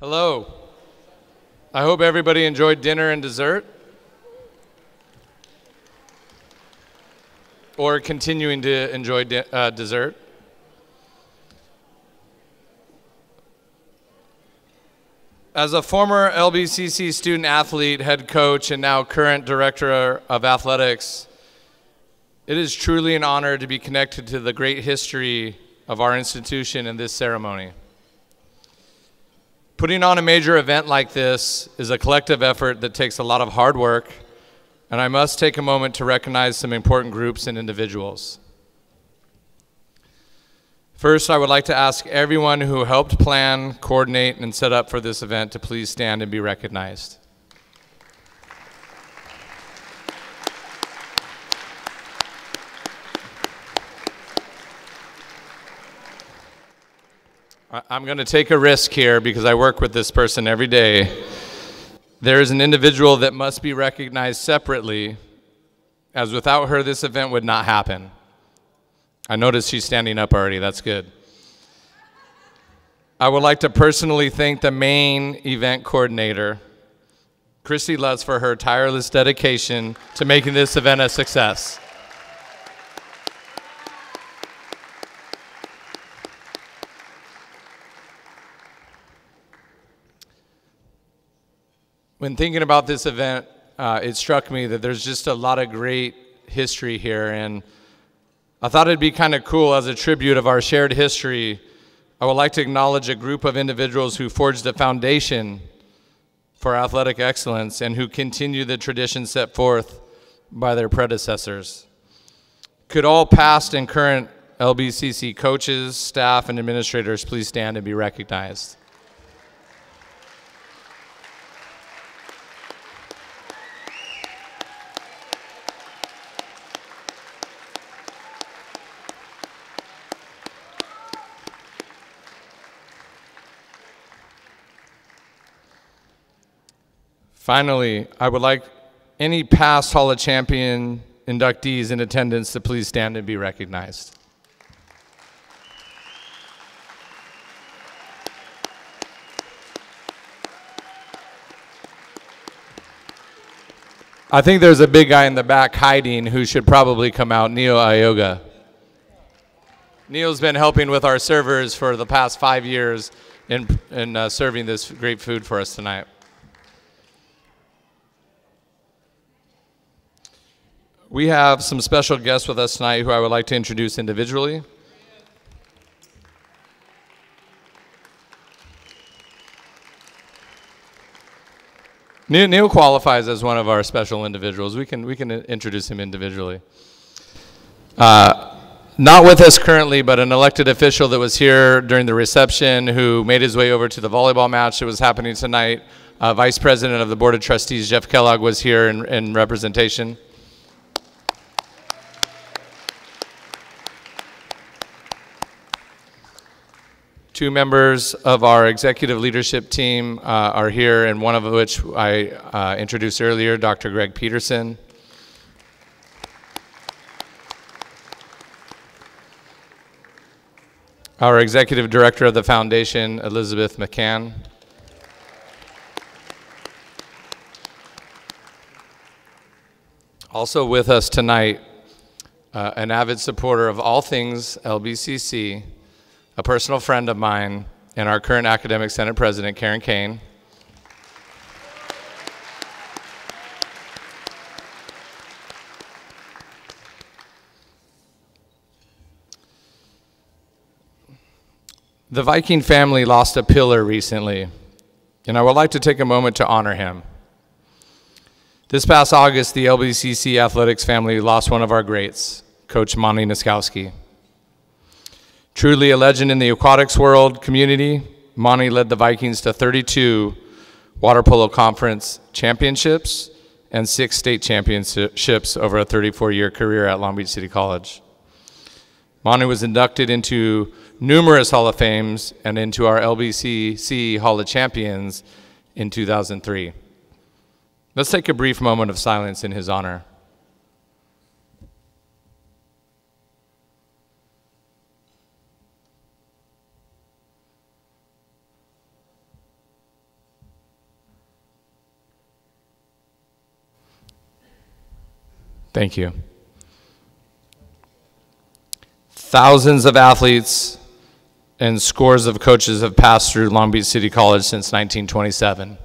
Hello. I hope everybody enjoyed dinner and dessert. Or continuing to enjoy di- uh, dessert. As a former LBCC student athlete, head coach, and now current director of athletics, it is truly an honor to be connected to the great history of our institution in this ceremony. Putting on a major event like this is a collective effort that takes a lot of hard work, and I must take a moment to recognize some important groups and individuals. First, I would like to ask everyone who helped plan, coordinate, and set up for this event to please stand and be recognized. I'm going to take a risk here because I work with this person every day. There is an individual that must be recognized separately, as without her, this event would not happen. I notice she's standing up already. That's good. I would like to personally thank the main event coordinator, Christy Lutz, for her tireless dedication to making this event a success. When thinking about this event, uh, it struck me that there's just a lot of great history here, and I thought it'd be kind of cool as a tribute of our shared history. I would like to acknowledge a group of individuals who forged the foundation for athletic excellence and who continue the tradition set forth by their predecessors. Could all past and current LBCC coaches, staff, and administrators please stand and be recognized? Finally, I would like any past Hall of Champion inductees in attendance to please stand and be recognized. I think there's a big guy in the back hiding who should probably come out, Neil Ioga. Neil's been helping with our servers for the past five years in, in uh, serving this great food for us tonight. We have some special guests with us tonight who I would like to introduce individually. Neil, Neil qualifies as one of our special individuals. We can, we can introduce him individually. Uh, not with us currently, but an elected official that was here during the reception who made his way over to the volleyball match that was happening tonight. Uh, Vice President of the Board of Trustees, Jeff Kellogg, was here in, in representation. Two members of our executive leadership team uh, are here, and one of which I uh, introduced earlier, Dr. Greg Peterson. Our executive director of the foundation, Elizabeth McCann. Also with us tonight, uh, an avid supporter of all things LBCC, a personal friend of mine, and our current academic senate president, Karen Kane. The Viking family lost a pillar recently, and I would like to take a moment to honor him. This past August, the LBCC athletics family lost one of our greats, Coach Monte Nitzkowski. Truly a legend in the aquatics world community, Monte led the Vikings to 32 water polo conference championships and six state championships over a 34 year career at Long Beach City College. Monte was inducted into numerous Hall of Fames and into our LBCC Hall of Champions in 2003. Let's take a brief moment of silence in his honor. Thank you. Thousands of athletes and scores of coaches have passed through Long Beach City College since 1927.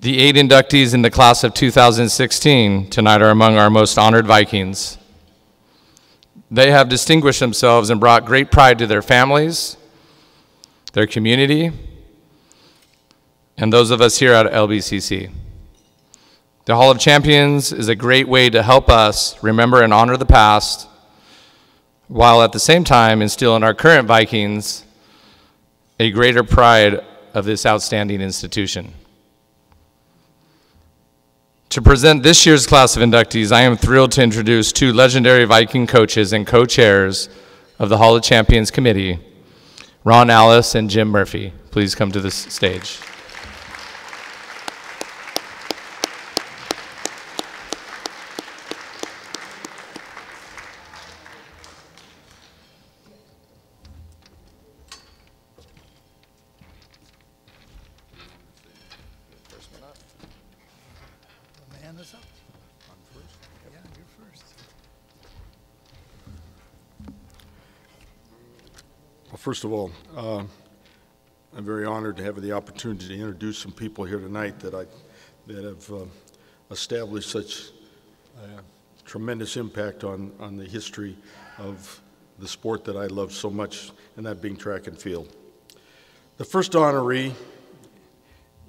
The eight inductees in the class of 2016 tonight are among our most honored Vikings. They have distinguished themselves and brought great pride to their families, their community, and those of us here at LBCC. The Hall of Champions is a great way to help us remember and honor the past, while at the same time instilling our current Vikings a greater pride of this outstanding institution. To present this year's class of inductees, I am thrilled to introduce two legendary Viking coaches and co-chairs of the Hall of Champions Committee, Ron Allice and Jim Murphy. Please come to the stage. First of all, uh, I'm very honored to have the opportunity to introduce some people here tonight that I, that have uh, established such uh, tremendous impact on, on the history of the sport that I love so much, and that being track and field. The first honoree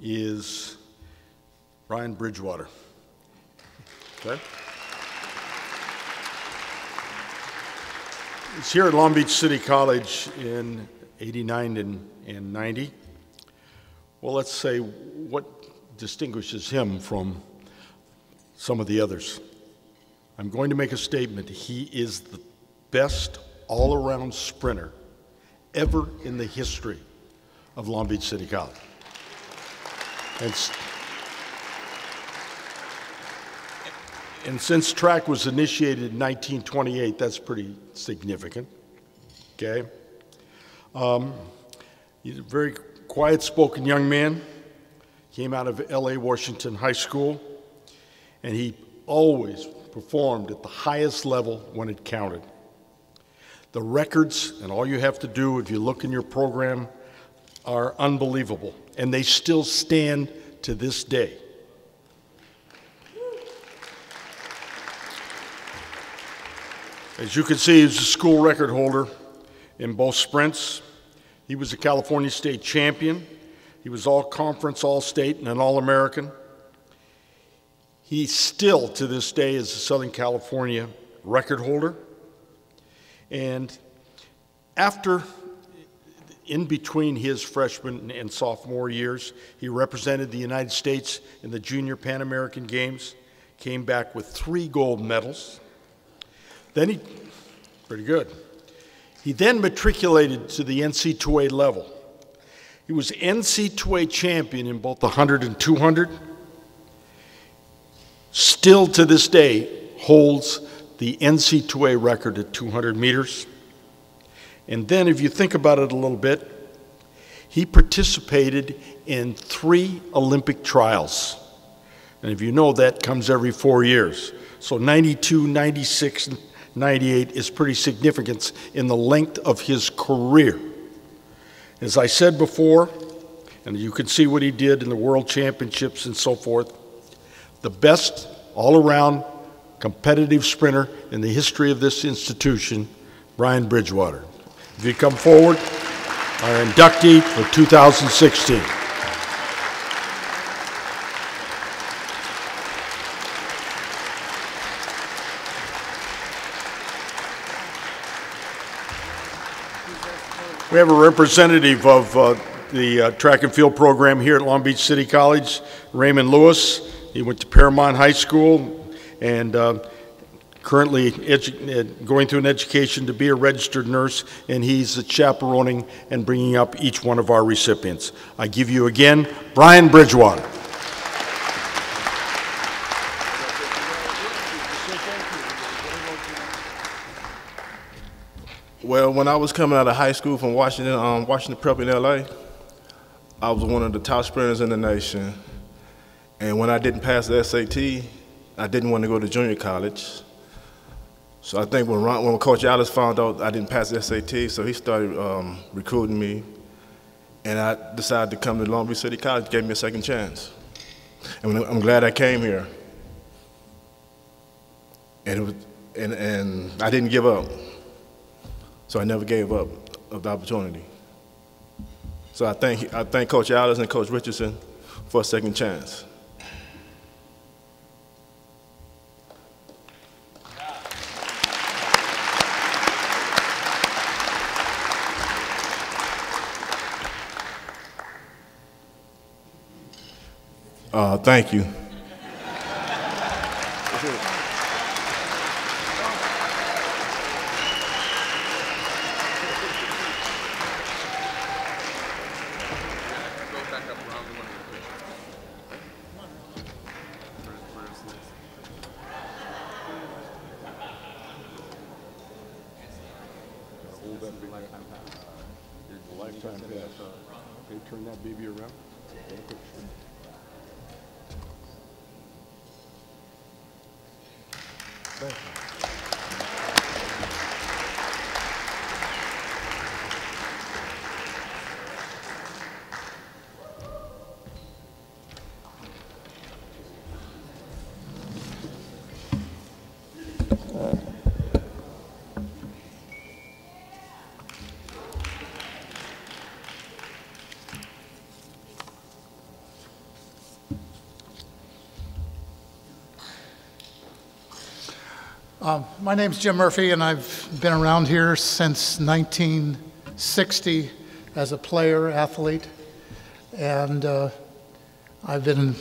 is Brian Bridgewater. Okay? He's here at Long Beach City College in 89 and, and 90. Well, let's say what distinguishes him from some of the others. I'm going to make a statement. He is the best all around sprinter ever in the history of Long Beach City College. And since track was initiated in 1928, that's pretty significant. Okay? Um, he's a very quiet spoken young man. Came out of LA Washington High School, and he always performed at the highest level when it counted. The records, and all you have to do if you look in your program, are unbelievable, and they still stand to this day. As you can see, he's a school record holder in both sprints. He was a California State champion. He was all conference, all state, and an All American. He still, to this day, is a Southern California record holder. And after, in between his freshman and sophomore years, he represented the United States in the Junior Pan American Games, came back with three gold medals. Then he, pretty good. He then matriculated to the NC2A level. He was NC2A champion in both the 100 and 200. Still to this day holds the NC2A record at 200 meters. And then, if you think about it a little bit, he participated in three Olympic trials. And if you know, that comes every four years. So 92, 96, 98 is pretty significant in the length of his career. As I said before, and you can see what he did in the World Championships and so forth, the best all around competitive sprinter in the history of this institution, Brian Bridgewater. If you come forward, our inductee for 2016. We have a representative of uh, the uh, track and field program here at Long Beach City College, Raymond Lewis. He went to Paramount High School and uh, currently going through an education to be a registered nurse, and he's chaperoning and bringing up each one of our recipients. I give you again Brian Bridgewater. Well, when I was coming out of high school from Washington, um, Washington Prep in LA, I was one of the top sprinters in the nation. And when I didn't pass the SAT, I didn't want to go to junior college. So I think when, Ron, when Coach Allice found out I didn't pass the SAT, so he started um, recruiting me, and I decided to come to Long Beach City College, gave me a second chance. And I'm glad I came here. And, was, and, and I didn't give up. So I never gave up of the opportunity. So I thank, I thank Coach Allice and Coach Richardson for a second chance. Uh, thank you. Lifetime pass. Turn that baby around. Um, My name's Jim Murphy, and I've been around here since 1960 as a player, athlete, and uh, I've been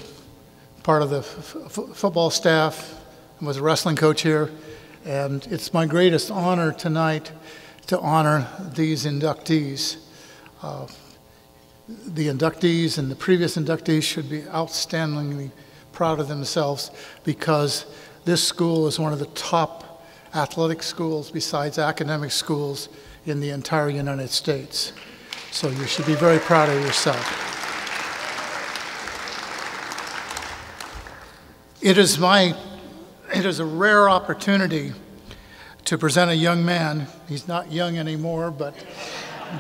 part of the football staff, and was a wrestling coach here, and it's my greatest honor tonight to honor these inductees. Uh, The inductees and the previous inductees should be outstandingly proud of themselves because this school is one of the top athletic schools besides academic schools in the entire United States. So you should be very proud of yourself. It is my, it is a rare opportunity to present a young man. He's not young anymore, but,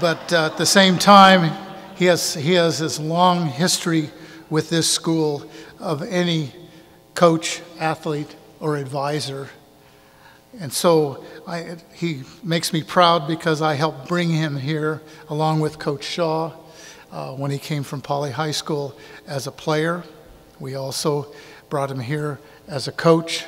but uh, at the same time, he has, he has this long history with this school of any coach, athlete, or advisor. And so I, he makes me proud because I helped bring him here along with Coach Shaw uh, when he came from Poly High School as a player. We also brought him here as a coach,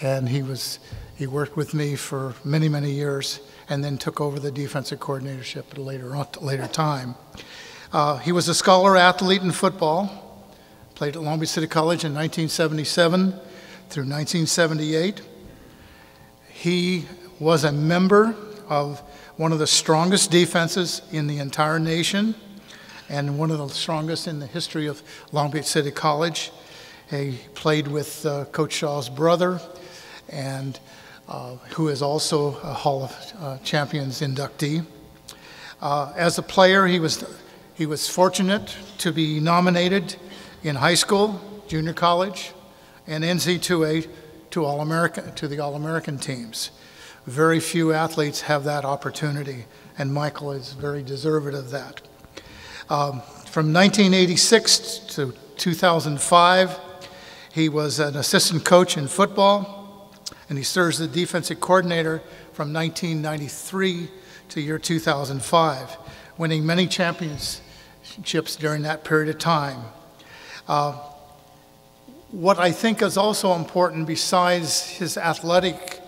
and he was he worked with me for many many years, and then took over the defensive coordinatorship at a later later time. Uh, he was a scholar athlete in football. Played at Long Beach City College in 1977 through 1978. He was a member of one of the strongest defenses in the entire nation and one of the strongest in the history of Long Beach City College. He played with uh, Coach Shaw's brother, and uh, who is also a Hall of uh, Champions inductee. Uh, as a player, he was, he was fortunate to be nominated in high school, junior college, and NC2A to All American to the All American teams. Very few athletes have that opportunity, and Michael is very deserving of that. Um, from 1986 to 2005, he was an assistant coach in football, and he serves as the defensive coordinator from 1993 to year 2005, winning many championships during that period of time. Uh, what I think is also important, besides his athletic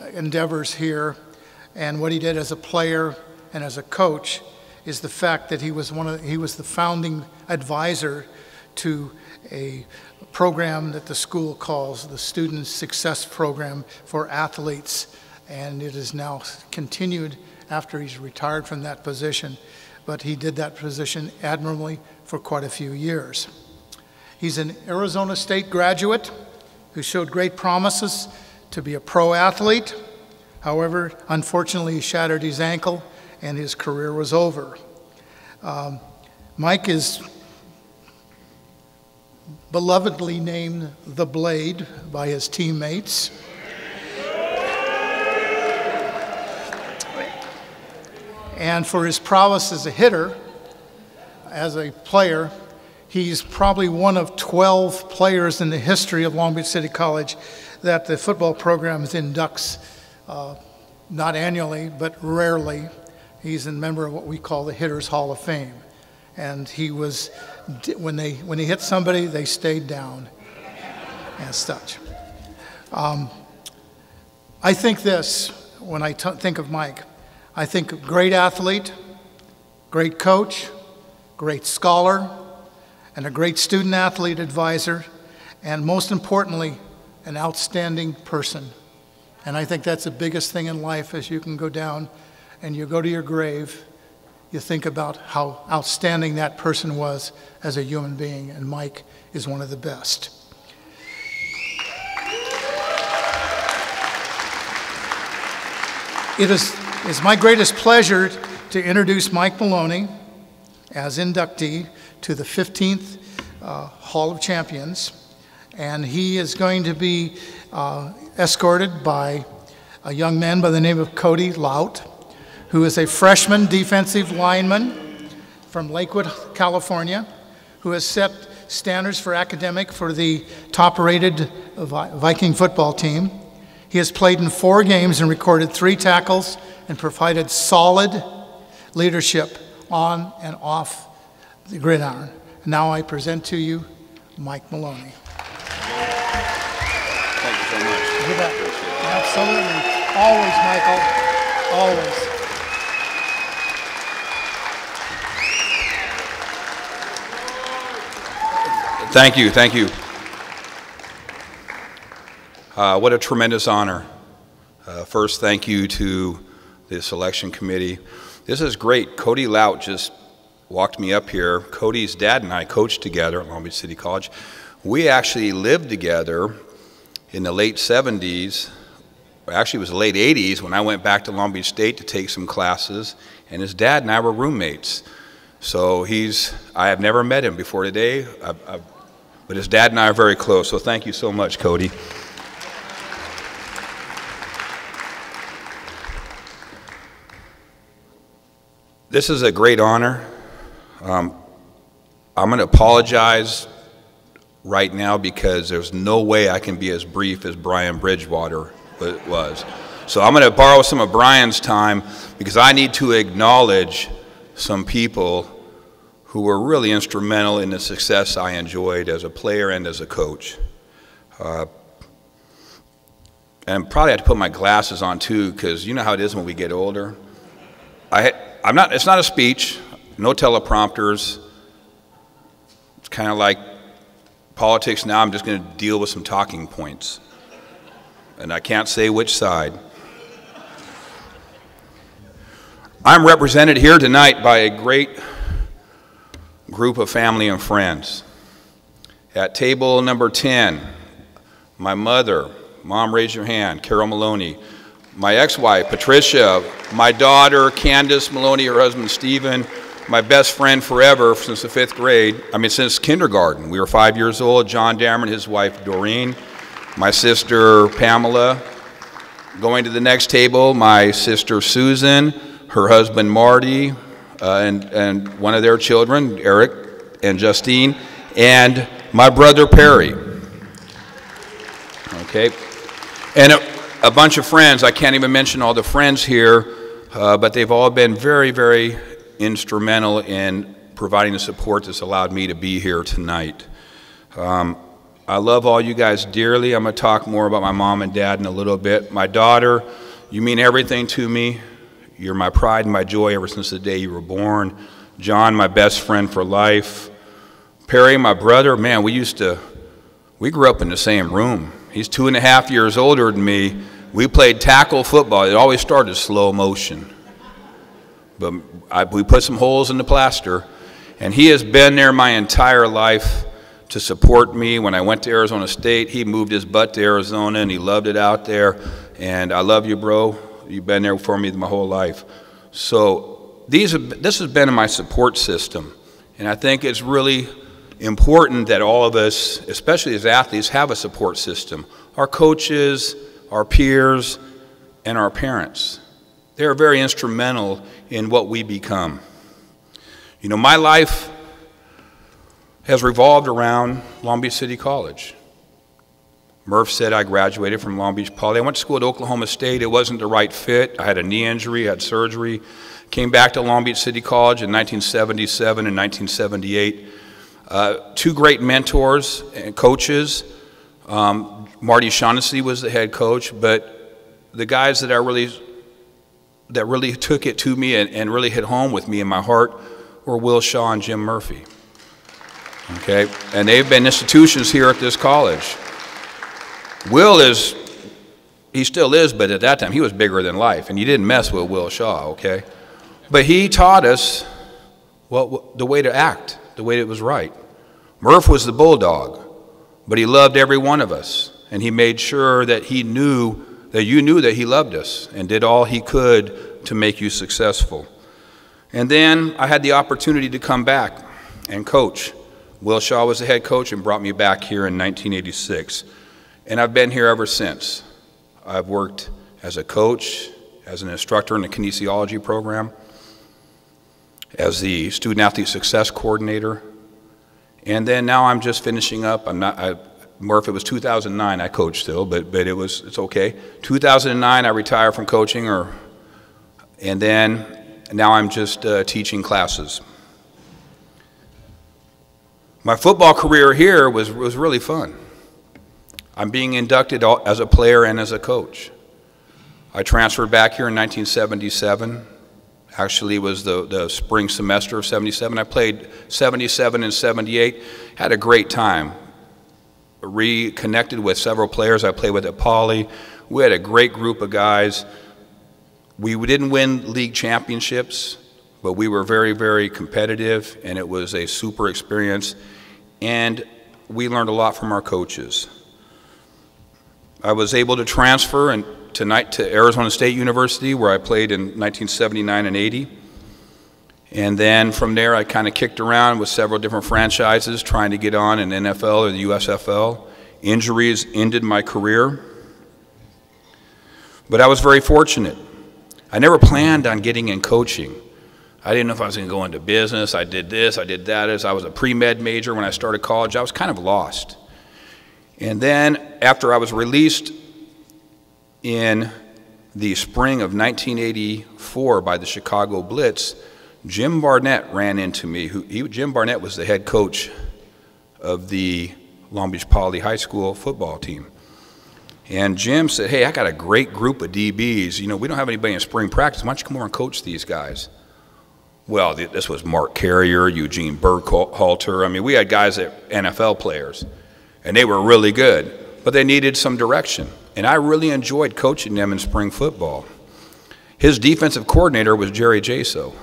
uh, endeavors here and what he did as a player and as a coach, is the fact that he was one of he was the founding advisor to a program that the school calls the Student Success Program for athletes, and it is now continued after he's retired from that position. But he did that position admirably for quite a few years. He's an Arizona State graduate who showed great promises to be a pro athlete. However, unfortunately, he shattered his ankle and his career was over. Um, Mike is belovedly named the Blade by his teammates. And for his prowess as a hitter, as a player, he's probably one of 12 players in the history of Long Beach City College that the football program inducts, uh, not annually, but rarely. He's a member of what we call the Hitters Hall of Fame. And he was, when, they, when he hit somebody, they stayed down and such. Um, I think this when I think of Mike. I think great athlete, great coach, great scholar, and a great student athlete advisor, and most importantly, an outstanding person. And I think that's the biggest thing in life as you can go down and you go to your grave, you think about how outstanding that person was as a human being, and Mike is one of the best. It is my greatest pleasure to introduce Mike Maloney as inductee to the 15th uh, Hall of Champions. And he is going to be uh, escorted by a young man by the name of Cody Laut, who is a freshman defensive lineman from Lakewood, California, who has set standards for academic for the top rated Viking football team. He has played in four games and recorded three tackles and provided solid leadership on and off the gridiron. Now I present to you Mike Maloney. Thank you so much. You. Absolutely. Always, Michael. Always. Thank you, thank you. Uh, what a tremendous honor. Uh, first, thank you to the selection committee. This is great. Cody Laut just walked me up here. Cody's dad and I coached together at Long Beach City College. We actually lived together in the late 70s. Actually, it was the late 80s when I went back to Long Beach State to take some classes, and his dad and I were roommates. So he's, I have never met him before today, I've, I've, but his dad and I are very close. So thank you so much, Cody. This is a great honor. Um, I'm going to apologize right now because there's no way I can be as brief as Brian Bridgewater was. So I'm going to borrow some of Brian's time because I need to acknowledge some people who were really instrumental in the success I enjoyed as a player and as a coach. Uh, and probably have to put my glasses on too because you know how it is when we get older. I I'm not, it's not a speech, no teleprompters. It's kind of like politics now. I'm just going to deal with some talking points. And I can't say which side. I'm represented here tonight by a great group of family and friends. At table number 10, my mother, mom, raise your hand, Carol Maloney, my ex-wife, Patricia, my daughter, Candace Maloney, her husband, Stephen, my best friend forever since the fifth grade, I mean, since kindergarten. We were five years old, John Dameron, his wife, Doreen, my sister, Pamela. Going to the next table, my sister, Susan, her husband, Marty, uh, and, and one of their children, Eric and Justine, and my brother, Perry. Okay. And it, a bunch of friends. I can't even mention all the friends here, uh, but they've all been very, very instrumental in providing the support that's allowed me to be here tonight. Um, I love all you guys dearly. I'm going to talk more about my mom and dad in a little bit. My daughter, you mean everything to me. You're my pride and my joy ever since the day you were born. John, my best friend for life. Perry, my brother, man, we used to, we grew up in the same room. He's two and a half years older than me. We played tackle football. It always started slow motion. But I, we put some holes in the plaster. And he has been there my entire life to support me. When I went to Arizona State, he moved his butt to Arizona and he loved it out there. And I love you, bro. You've been there for me my whole life. So these have, this has been my support system. And I think it's really important that all of us, especially as athletes, have a support system. Our coaches, our peers, and our parents. They are very instrumental in what we become. You know, my life has revolved around Long Beach City College. Murph said I graduated from Long Beach Poly. I went to school at Oklahoma State. It wasn't the right fit. I had a knee injury, had surgery. Came back to Long Beach City College in 1977 and 1978. Uh, two great mentors and coaches. Um, Marty Shaughnessy was the head coach, but the guys that I really that really took it to me and, and really hit home with me in my heart were Will Shaw and Jim Murphy. Okay, and they've been institutions here at this college. Will is, he still is, but at that time he was bigger than life, and you didn't mess with Will Shaw, okay? But he taught us what, the way to act, the way it was right. Murph was the bulldog, but he loved every one of us, and he made sure that he knew that you knew that he loved us and did all he could to make you successful. And then I had the opportunity to come back and coach. Will Shaw was the head coach and brought me back here in 1986. And I've been here ever since. I've worked as a coach, as an instructor in the kinesiology program, as the student athlete success coordinator, and then now I'm just finishing up. I'm not. I, Murph, it was 2009. I coached still, but but it was it's okay. 2009, I retired from coaching, or and then now I'm just uh, teaching classes. My football career here was was really fun. I'm being inducted as a player and as a coach. I transferred back here in 1977. Actually, it was the, the spring semester of 77. I played 77 and 78. Had a great time. Reconnected with several players I played with at Poly. We had a great group of guys. We didn't win league championships, but we were very, very competitive, and it was a super experience. And we learned a lot from our coaches. I was able to transfer and tonight to Arizona State University, where I played in 1979 and 80. And then from there, I kind of kicked around with several different franchises trying to get on in NFL or the USFL. Injuries ended my career. But I was very fortunate. I never planned on getting in coaching. I didn't know if I was going to go into business. I did this, I did that. As I was a pre med major when I started college, I was kind of lost. And then after I was released in the spring of 1984 by the Chicago Blitz, Jim Barnett ran into me. Who, he, Jim Barnett was the head coach of the Long Beach Poly High School football team. And Jim said, Hey, I got a great group of DBs. You know, we don't have anybody in spring practice. Why don't you come over and coach these guys? Well, this was Mark Carrier, Eugene Burkhalter. I mean, we had guys that NFL players and they were really good, but they needed some direction. And I really enjoyed coaching them in spring football. His defensive coordinator was Jerry Jaso.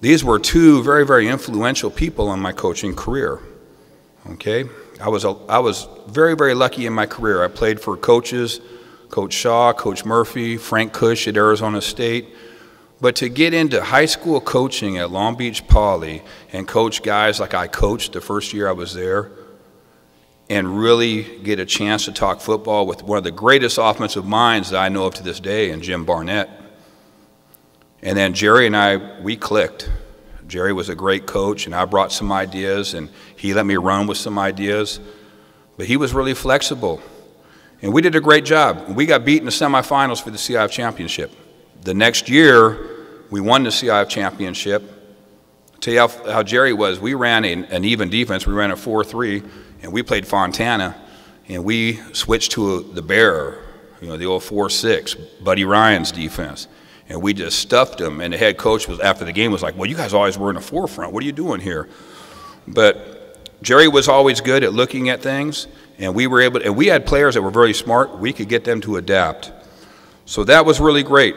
These were two very, very influential people in my coaching career. Okay? I was, a, I was very, very lucky in my career. I played for coaches, Coach Shaw, Coach Murphy, Frank Kush at Arizona State. But to get into high school coaching at Long Beach Poly and coach guys like I coached the first year I was there, and really get a chance to talk football with one of the greatest offensive minds that I know of to this day, and Jim Barnett. And then Jerry and I, we clicked. Jerry was a great coach, and I brought some ideas, and he let me run with some ideas. But he was really flexible. And we did a great job. We got beat in the semifinals for the CIF championship. The next year, we won the CIF championship. Tell you how, how Jerry was. We ran a, an even defense. We ran a 4 3 and we played Fontana, and we switched to a, the Bear, you know, the old 4-6, Buddy Ryan's defense. And we just stuffed them, and the head coach was, after the game, was like, well, you guys always were in the forefront. What are you doing here? But Jerry was always good at looking at things, and we were able to, and we had players that were very smart. We could get them to adapt. So that was really great.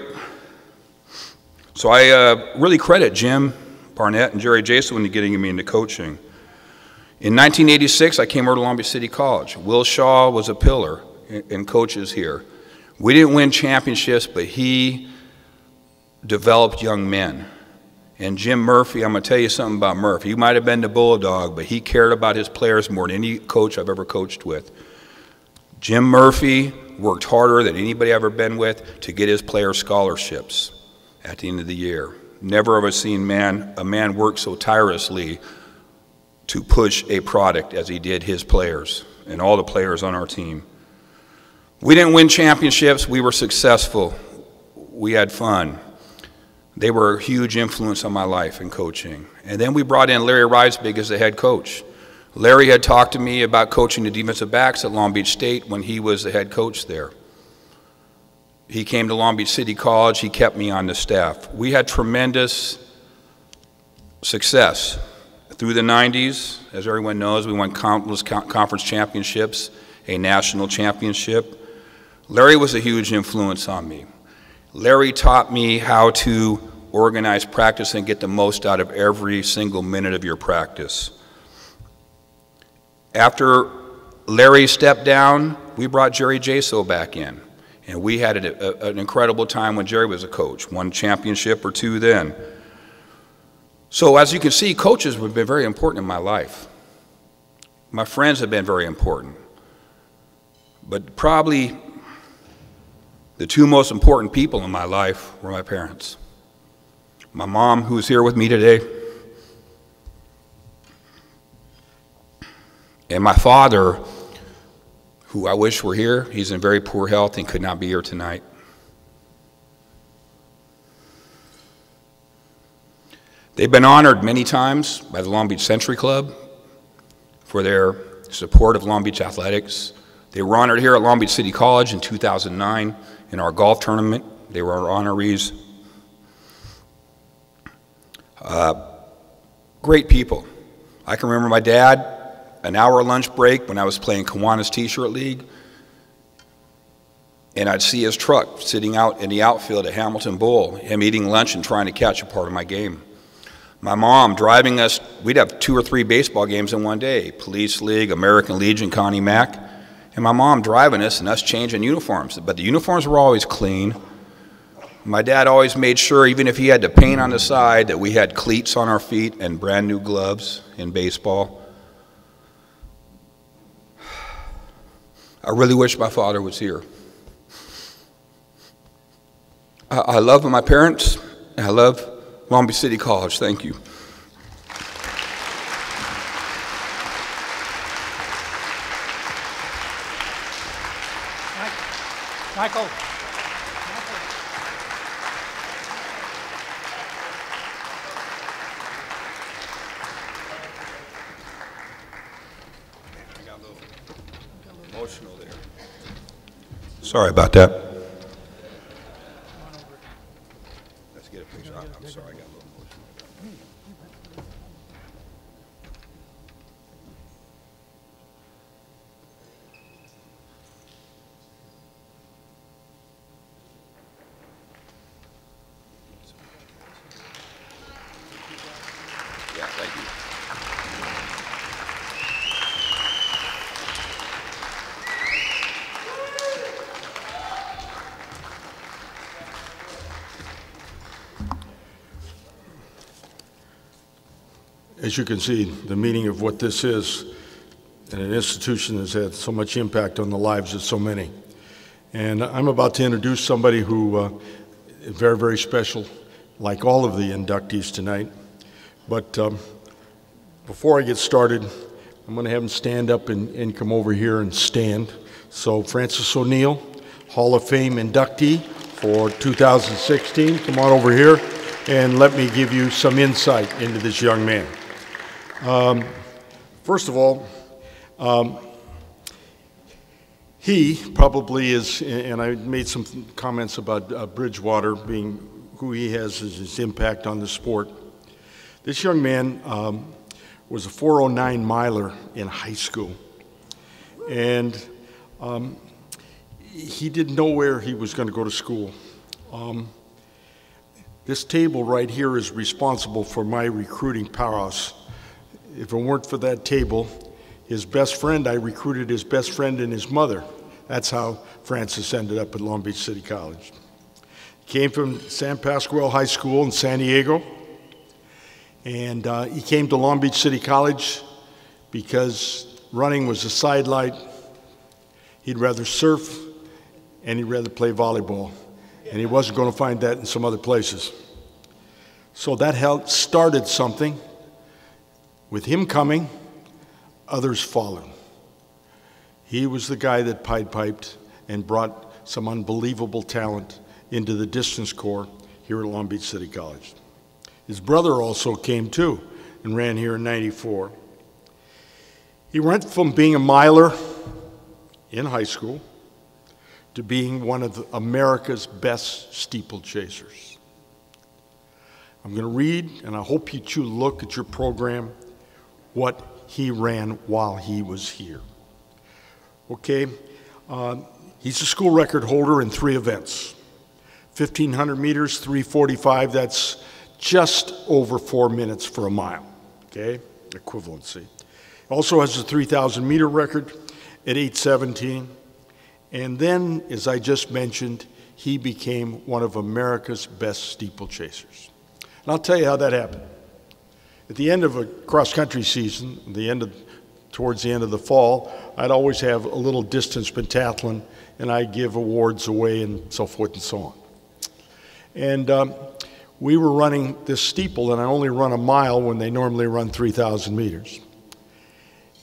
So I uh, really credit Jim Barnett and Jerry Jaso in getting me into coaching. In 1986, I came over to Long Beach City College. Will Shaw was a pillar in coaches here. We didn't win championships, but he developed young men. And Jim Murphy, I'm going to tell you something about Murphy. He might have been the bulldog, but he cared about his players more than any coach I've ever coached with. Jim Murphy worked harder than anybody I've ever been with to get his players scholarships at the end of the year. Never have I seen man, a man work so tirelessly to push a product as he did his players and all the players on our team. We didn't win championships, we were successful. We had fun. They were a huge influence on my life in coaching. And then we brought in Larry Reisbig as the head coach. Larry had talked to me about coaching the defensive backs at Long Beach State when he was the head coach there. He came to Long Beach City College, he kept me on the staff. We had tremendous success. Through the 90s, as everyone knows, we won countless conference championships, a national championship. Larry was a huge influence on me. Larry taught me how to organize practice and get the most out of every single minute of your practice. After Larry stepped down, we brought Jerry Jaso back in. And we had a, a, an incredible time when Jerry was a coach, one championship or two then. So, as you can see, coaches have been very important in my life. My friends have been very important. But probably the two most important people in my life were my parents. My mom, who is here with me today, and my father, who I wish were here. He's in very poor health and could not be here tonight. They've been honored many times by the Long Beach Century Club for their support of Long Beach athletics. They were honored here at Long Beach City College in 2009 in our golf tournament. They were our honorees. Uh, great people. I can remember my dad an hour lunch break when I was playing Kiwanis T-shirt league, and I'd see his truck sitting out in the outfield at Hamilton Bowl, him eating lunch and trying to catch a part of my game. My mom driving us, we'd have two or three baseball games in one day, Police League, American Legion, Connie Mack, and my mom driving us and us changing uniforms. But the uniforms were always clean. My dad always made sure, even if he had to paint on the side, that we had cleats on our feet and brand new gloves in baseball. I really wish my father was here. I, I love my parents, and I love Long Beach City College. Thank you. Michael. Sorry about that. As you can see, the meaning of what this is, and an institution that's had so much impact on the lives of so many. And I'm about to introduce somebody who uh, is very, very special, like all of the inductees tonight. But um, before I get started, I'm going to have him stand up and, and come over here and stand. So, Francis O'Neill, Hall of Fame inductee for 2016, come on over here and let me give you some insight into this young man. Um, first of all, um, he probably is, and I made some comments about uh, Bridgewater being who he has as his impact on the sport. This young man um, was a 409 miler in high school, and um, he didn't know where he was going to go to school. Um, this table right here is responsible for my recruiting prowess. If it weren't for that table, his best friend, I recruited his best friend and his mother. That's how Francis ended up at Long Beach City College. Came from San Pasqual High School in San Diego. And uh, he came to Long Beach City College because running was a sidelight. He'd rather surf and he'd rather play volleyball. And he wasn't going to find that in some other places. So that helped started something. With him coming, others followed. He was the guy that Pied Piped and brought some unbelievable talent into the distance corps here at Long Beach City College. His brother also came too and ran here in 94. He went from being a miler in high school to being one of America's best steeplechasers. I'm going to read, and I hope you two look at your program, what he ran while he was here. Okay, uh, he's a school record holder in three events 1500 meters, 345, that's just over four minutes for a mile, okay, equivalency. Also has a 3,000 meter record at 817. And then, as I just mentioned, he became one of America's best steeplechasers. And I'll tell you how that happened. At the end of a cross country season, the end of, towards the end of the fall, I'd always have a little distance pentathlon, and I'd give awards away and so forth and so on. And um, we were running this steeple, and I only run a mile when they normally run 3,000 meters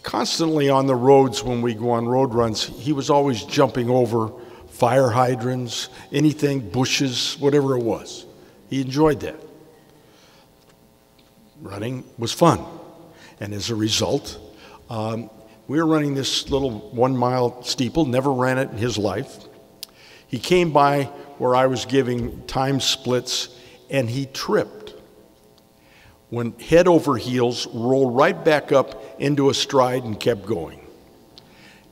constantly on the roads when we go on road runs, he was always jumping over fire hydrants, anything, bushes, whatever it was. He enjoyed that. Running was fun. And as a result, um, we were running this little one mile steeple, never ran it in his life. He came by where I was giving time splits and he tripped went head over heels, rolled right back up into a stride, and kept going.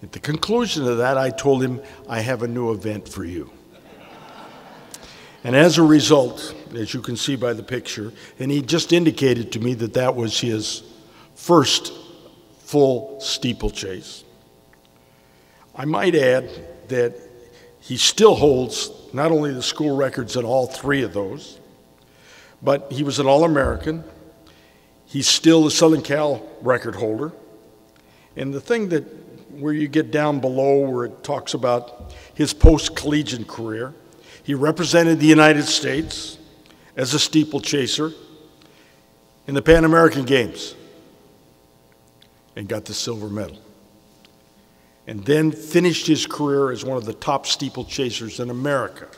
At the conclusion of that, I told him, I have a new event for you. And as a result, as you can see by the picture, and he just indicated to me that that was his first full steeplechase. I might add that he still holds not only the school records in all three of those, but he was an All American. He's still the Southern Cal record holder. And the thing that, where you get down below, where it talks about his post collegiate career, he represented the United States as a steeplechaser in the Pan American Games and got the silver medal. And then finished his career as one of the top steeplechasers in America.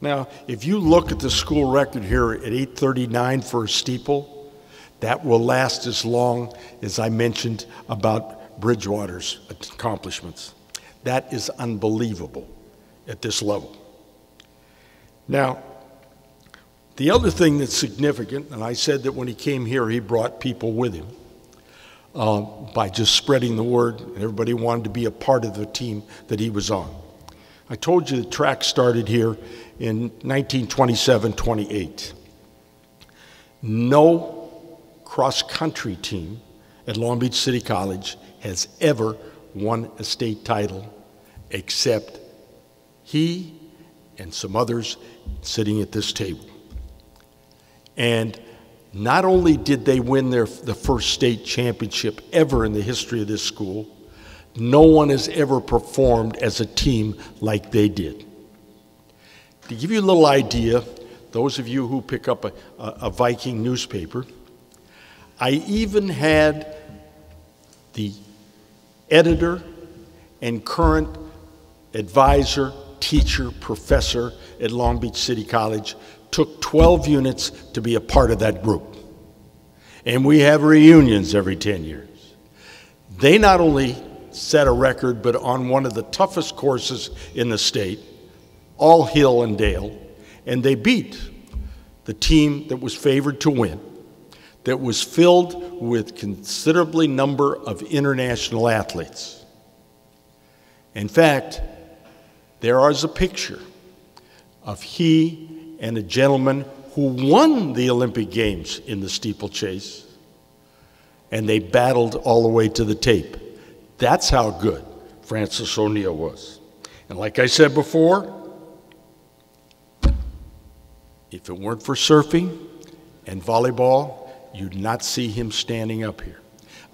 Now, if you look at the school record here at 839 for a steeple, that will last as long as I mentioned about Bridgewater's accomplishments. That is unbelievable at this level. Now, the other thing that's significant, and I said that when he came here, he brought people with him uh, by just spreading the word, and everybody wanted to be a part of the team that he was on. I told you the track started here in 1927 28. No cross country team at Long Beach City College has ever won a state title except he and some others sitting at this table. And not only did they win their, the first state championship ever in the history of this school, no one has ever performed as a team like they did. To give you a little idea, those of you who pick up a, a, a Viking newspaper, I even had the editor and current advisor, teacher, professor at Long Beach City College took 12 units to be a part of that group. And we have reunions every 10 years. They not only set a record, but on one of the toughest courses in the state, all hill and dale, and they beat the team that was favored to win that was filled with considerably number of international athletes. In fact, there is a picture of he and a gentleman who won the Olympic Games in the steeplechase, and they battled all the way to the tape. That's how good Francis O'Neill was. And like I said before, if it weren't for surfing and volleyball, you'd not see him standing up here.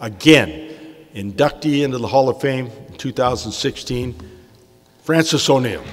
Again, inductee into the Hall of Fame in 2016, Francis O'Neill.